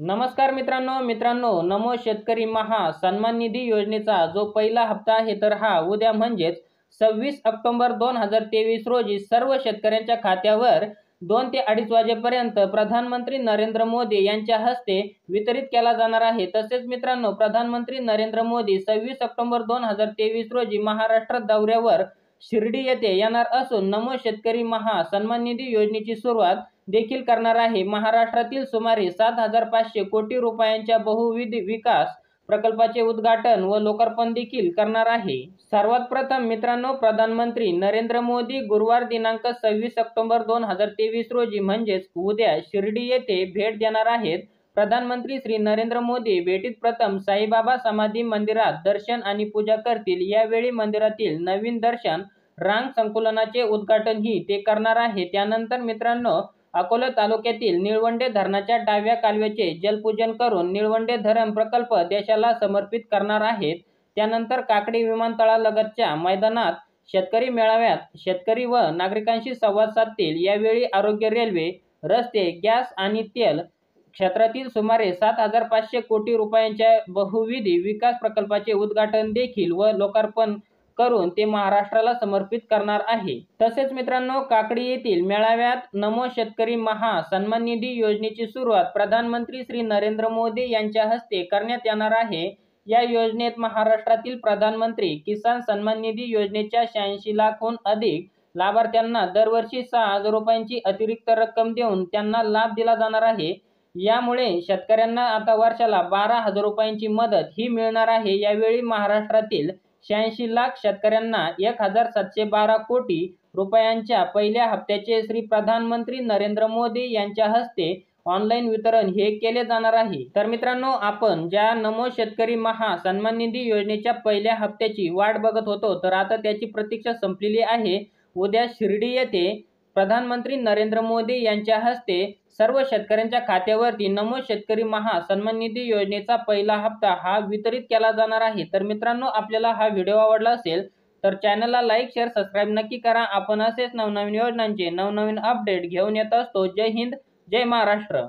नमस्कार मित्रांनो मित्रांनो नमो शेतकरी महा सन्मान निधी योजनेचा जो पहिला हप्ता आहे तर हा उद्या म्हणजेच सव्वीस ऑक्टोबर दोन हजार तेवीस रोजी सर्व शेतकऱ्यांच्या खात्यावर दोन ते अडीच वाजेपर्यंत प्रधानमंत्री नरेंद्र मोदी यांच्या हस्ते वितरित केला जाणार आहे. तसेच मित्रांनो प्रधानमंत्री नरेंद्र मोदी सव्वीस ऑक्टोबर दोन हजार तेवीस रोजी महाराष्ट्र दौऱ्यावर शिर्डी येथे येणार असून नमो शेतकरी महा सन्मान निधी योजनेची सुरुवात देखील करणार आहे. महाराष्ट्रातील सुमारे सात हजार पाचशे कोटी रुपयांच्या बहुविध विकास प्रकल्पाचे उद्घाटन व लोकार्पण देखील करणार आहे. सर्वात प्रथम मित्रांनो प्रधानमंत्री नरेंद्र मोदी गुरुवार दिनांक सव्वीस ऑक्टोबर दोन हजार तेवीस रोजी म्हणजेच उद्या शिर्डी येथे भेट देणार आहेत. प्रधानमंत्री श्री नरेंद्र मोदी भेटीत प्रथम साईबाबा समाधी मंदिरात दर्शन आणि पूजा करतील. यावेळी मंदिरातील नवीन दर्शन रांग संकुलनाचे उद्घाटनही ते करणार आहे. त्यानंतर मित्रांनो अकोला तालुक्यातील निळवंडे धरणाच्या डाव्या कालव्याचे जलपूजन करून निळवंडे धरण प्रकल्प देशाला समर्पित करणार आहेत. त्यानंतर काकडी विमानतळालगतच्या मैदानात शेतकरी मेळाव्यात शेतकरी व नागरिकांशी संवाद साधतील. यावेळी आरोग्य रेल्वे रस्ते गॅस आणि तेल क्षेत्रातील सुमारे सात हजार पाचशे कोटी रुपयांच्या बहुविधी विकास प्रकल्पाचे उद्घाटन देखील व लोकार्पण करून ते महाराष्ट्राला समर्पित करणार आहे. तसेच मित्रांनो काकडी येथील मेळाव्यात नमो शेतकरी महा सन्मान निधी योजनेची सुरुवात प्रधानमंत्री श्री नरेंद्र मोदी यांच्या हस्ते करण्यात येणार आहे. या योजनेत महाराष्ट्रातील प्रधानमंत्री किसान सन्मान निधी योजनेच्या शहाऐंशी लाखहून अधिक लाभार्थ्यांना दरवर्षी सहा हजार रुपयांची अतिरिक्त रक्कम देऊन त्यांना लाभ दिला जाणार आहे. यामुळे शेतकऱ्यांना आता वर्षाला बारा हजार रुपयांची मदत ही मिळणार आहे. यावेळी महाराष्ट्रातील शहाऐंशी लाख शेतकऱ्यांना एक हजार सातशे बारा कोटी रुपयांच्या पहिल्या हप्त्याचे श्री प्रधानमंत्री नरेंद्र मोदी यांच्या हस्ते ऑनलाईन वितरण हे केले जाणार आहे. तर मित्रांनो आपण ज्या नमो शेतकरी महा सन्मान निधी योजनेच्या पहिल्या हप्त्याची वाट बघत होतो तर आता त्याची प्रतीक्षा संपलेली आहे. उद्या शिर्डी येथे प्रधानमंत्री नरेंद्र मोदी यांच्या हस्ते सर्व शेतकऱ्यांच्या खात्यावरती नमो शेतकरी महा सन्मान निधी योजनेचा पहिला हप्ता हा वितरित केला जाणार आहे. तर मित्रांनो आपल्याला हा व्हिडिओ आवडला असेल तर चॅनलला लाईक शेअर सबस्क्राईब नक्की करा. आपण असेच नवनवीन योजनांचे नवनवीन अपडेट घेऊन येत असतो. जय हिंद जय महाराष्ट्र.